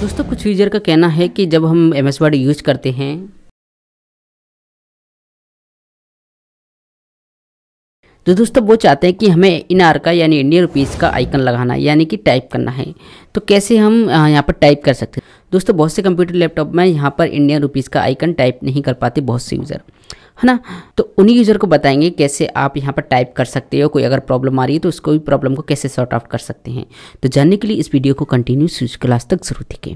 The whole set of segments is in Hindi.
दोस्तों, कुछ यूज़र का कहना है कि जब हम एम एस वर्ड यूज़ करते हैं तो दोस्तों, वो चाहते हैं कि हमें इन आर का यानी इंडियन रुपीज़ का आइकन लगाना है यानी कि टाइप करना है। तो कैसे हम यहाँ पर टाइप कर सकते हैं? दोस्तों, बहुत से कंप्यूटर लैपटॉप में यहाँ पर इंडियन रुपीज़ का आइकन टाइप नहीं कर पाते बहुत से यूज़र है ना? तो उन्हीं यूज़र को बताएँगे कैसे आप यहाँ पर टाइप कर सकते हो, कोई अगर प्रॉब्लम आ रही है तो उसको भी प्रॉब्लम को कैसे सॉर्ट आउट कर सकते हैं। तो जानने के लिए इस वीडियो को कंटिन्यू स्विच क्लास तक ज़रूर देखें।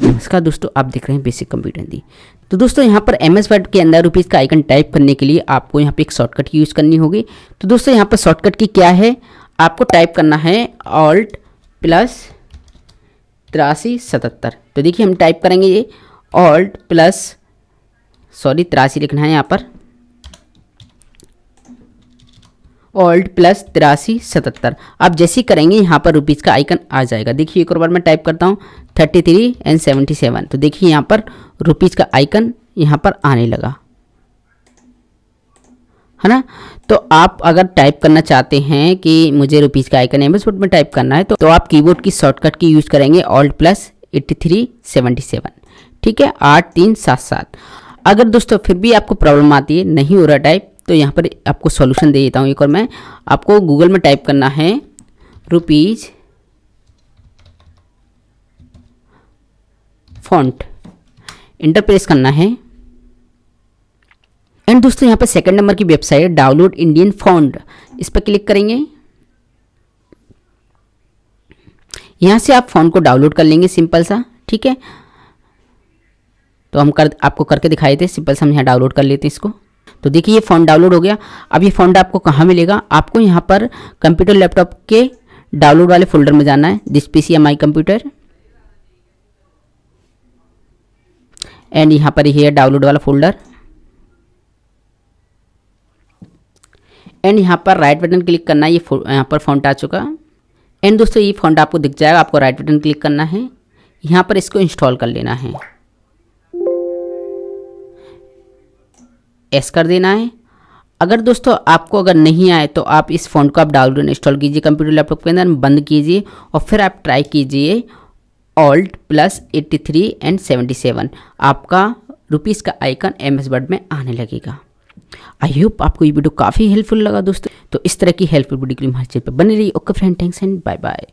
नमस्कार दोस्तों, आप देख रहे हैं बेसिक कंप्यूटर हिंदी तो दोस्तों, यहाँ पर एम एस वर्ड के अंदर रुपीज़ का आइकन टाइप करने के लिए आपको यहाँ पे एक शॉर्टकट की यूज़ करनी होगी। तो दोस्तों, यहाँ पर शॉर्टकट की क्या है? आपको टाइप करना है ऑल्ट प्लस तिरासी सतहत्तर। तो देखिए हम टाइप करेंगे ये ऑल्ट प्लस सॉरी तिरासी लिखना है यहाँ पर। ऑल्ट प्लस तिरासी सतहत्तर। आप जैसे करेंगे यहाँ पर रुपीज़ का आइकन आ जाएगा। देखिए एक और बार मैं टाइप करता हूँ thirty three and seventy seven तो देखिए यहाँ पर रुपीज़ का आइकन यहाँ पर आने लगा। है ना? तो आप अगर टाइप करना चाहते हैं कि मुझे रुपीज़ का आइकन एम में टाइप करना है तो, तो आप कीबोर्ड की शॉर्टकट की यूज़ करेंगे alt plus eighty three seventy seven ठीक है? आठ तीन सात सात. अगर दोस्तों फिर भी आपको प्रॉब्लम आती है नहीं हो रहा टाइप तो यहाँ पर आपको सॉल्यूशन दे देता हूँ एक और मैं. आपको गूगल में टाइप करना है रुपीज़ फॉन्ट इंटर प्रेस करना है एंड दोस्तों, यहाँ पर सेकंड नंबर की वेबसाइट डाउनलोड इंडियन फॉन्ट इस पर क्लिक करेंगे। यहाँ से आप फ़ोन को डाउनलोड कर लेंगे सिंपल सा, ठीक है? तो हम कर, आपको करके दिखाए थे सिंपल सा हम यहाँ डाउनलोड कर लेते हैं इसको। तो देखिए, ये फ़ोन डाउनलोड हो गया। अब ये फ़ोन आपको कहाँ मिलेगा? आपको यहाँ पर कंप्यूटर लैपटॉप के डाउनलोड वाले फोल्डर में जाना है this P C my computer and यहाँ पर ये है डाउनलोड वाला फोल्डर एंड यहाँ पर राइट बटन क्लिक करना है ये यहाँ पर फ़ॉन्ट आ चुका। एंड दोस्तों, ये फ़ॉन्ट आपको दिख जाएगा। आपको राइट बटन क्लिक करना है। यहाँ पर इसको इंस्टॉल कर लेना है। एस कर देना है। अगर दोस्तों आपको अगर नहीं आए तो आप इस फ़ोन को आप डाउनलोड इंस्टॉल कीजिए कंप्यूटर लैपटॉप के अंदर, बंद कीजिए और फिर आप ट्राई कीजिए alt plus eighty three and seventy seven आपका रुपीज़ का आइकन एम एस वर्ड में आने लगेगा। आई होप आपको ये वीडियो काफ़ी हेल्पफुल लगा दोस्तों। तो इस तरह की हेल्पफुल वीडियो के लिए हमारे चैनल पर बने रही okay friend thanks and bye bye